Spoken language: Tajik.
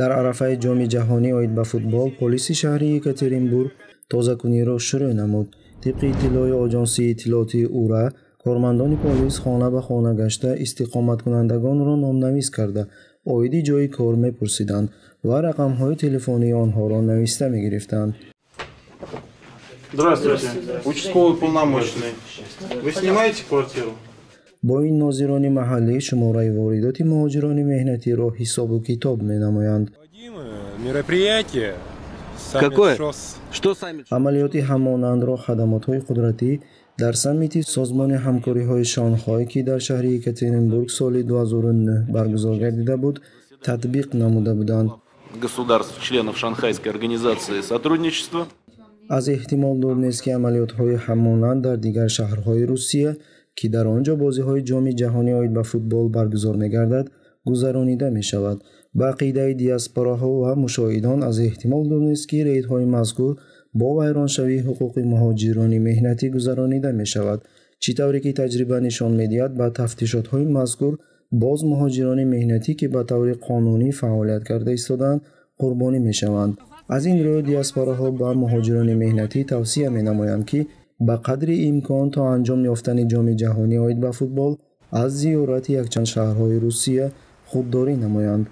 дар арафаи ҷоми ҷаҳонӣ оид ба футбол полиси шаҳри екатеринбург тозакуниро шурӯъ намуд тибқи иттилои оҷонси иттилооти ура кормандони полис хона ба хона гашта истиқоматкунандагонро номнавис карда оиди ҷойи кор мепурсиданд ва рақамҳои телефонии онҳоро нависта мегирифтанд Здравствуйте. Участковый полномочный. Вы снимаете квартиру? Бо ин нозирони маҳаллӣ шумораи воридоти муҳоҷирони меҳнатиро ҳисобу китоб менамоянд. Амалиёти ҳамонандро хадамотҳои қудратӣ дар саммити созмони ҳамкориҳои шонхой ки дар шаҳри екатеринбург соли 2009 баргузор гардида буд татбиқ намуда буданд. Государств членов шанхайской организации сотрудничества. Аз эҳтимол дур нест ки амалиётҳои ҳамонанд дар дигар шаҳрҳои русия ки дар он ҷо бозиҳои ҷоми ҷаҳонӣ оид ба футбол баргузор мегардад гузаронида мешавад. Ба ақидаи диаспораҳо ва мушоҳидон аз эҳтимол дур нест ки рейдҳои мазкур бо вайроншавии ҳуқуқи муҳоҷирони меҳнатӣ гузаронида мешавад. Чӣ тавре ки таҷриба нишон медиҳад ба тафтишотҳои мазкур боз муҳоҷирони меҳнатӣ ки ба таври қонунӣ фаъолият карда истодаанд қурбонӣ мешаванд. Аз ин рӯ диаспораҳо ба муҳоҷирони меҳнатӣ тавсия менамоянд ки ба қадри имкон то анҷом ёфтани ҷоми ҷаҳонӣ оид ба футбол аз зиёрати якчанд шаҳрҳои русия худдорӣ намоянд